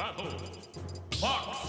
battle. Fox.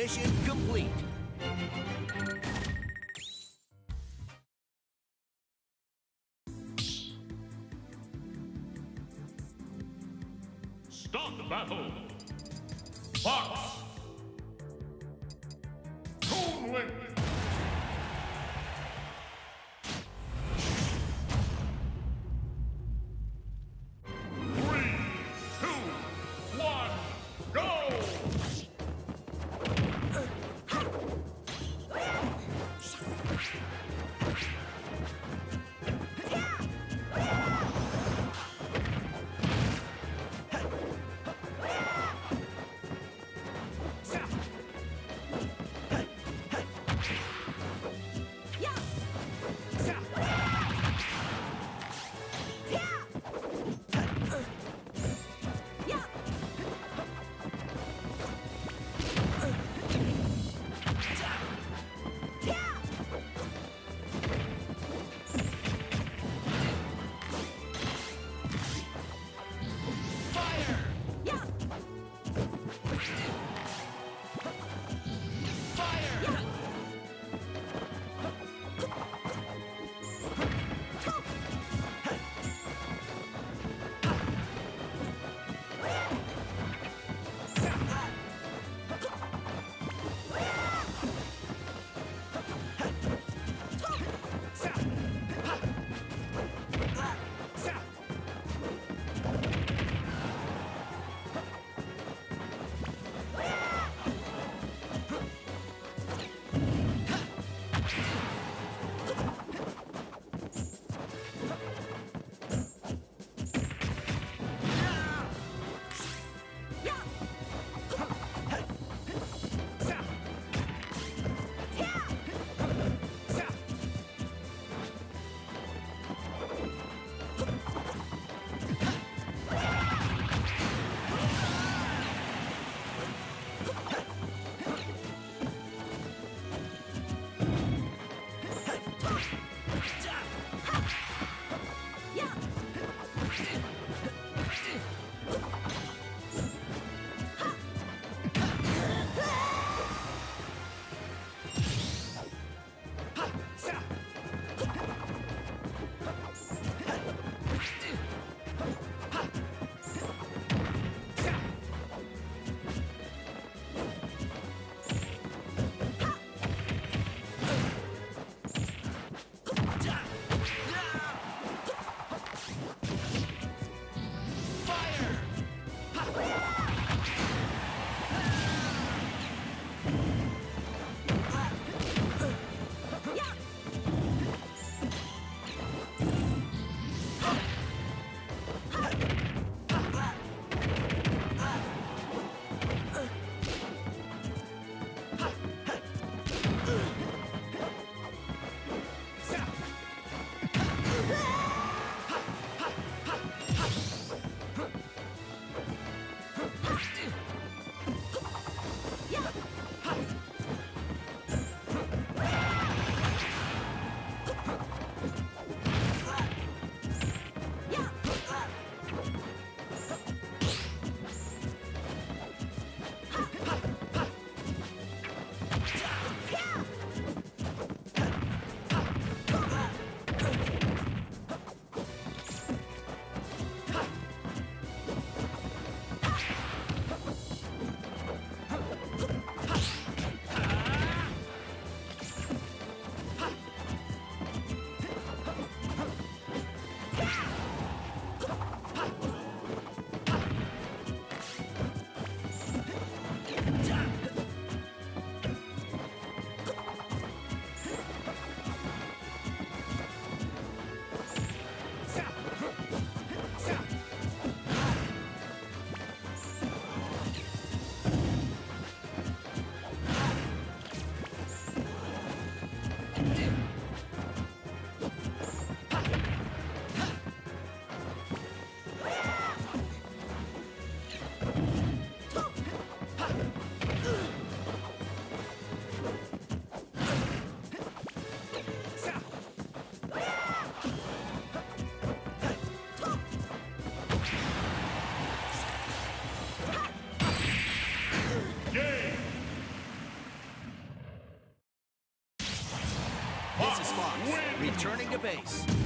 Mission complete. Start the battle. Fox. Returning to base.